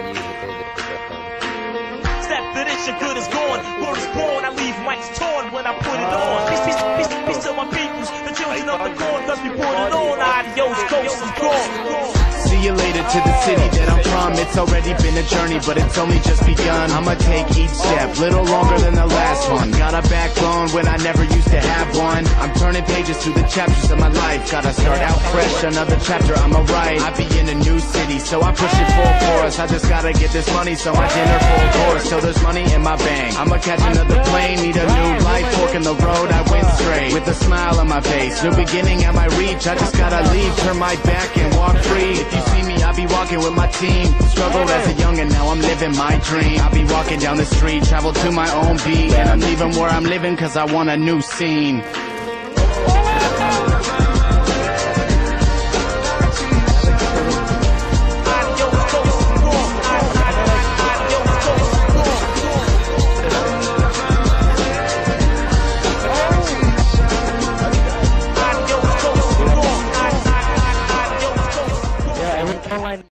value to build it to. Step to your good is gone. Word is born, I leave mics torn when I put it on. Peace, peace, peace, this to my peoples, the children of the corn, thus we put it on. Adios, ghosts, and gone. See you later to the city that I'm from. It's already been a journey, but it's only just begun. I'ma take each step, little longer than the last one. Got a backbone when I never used to have one. I'm turning pages to the chapters of my life. Gotta start out fresh, another chapter I'ma write. I be in a new city, so I push it I just gotta get this money, so my dinner full course. So there's money in my bank. I'ma catch another plane, need a new life. Fork in the road, I went straight with a smile on my face. New beginning at my reach. I just gotta leave, turn my back and walk free. If you see me, I'll be walking with my team. Struggled as a young and now I'm living my dream. I'll be walking down the street, travel to my own beat. And I'm leaving where I'm living cause I want a new scene.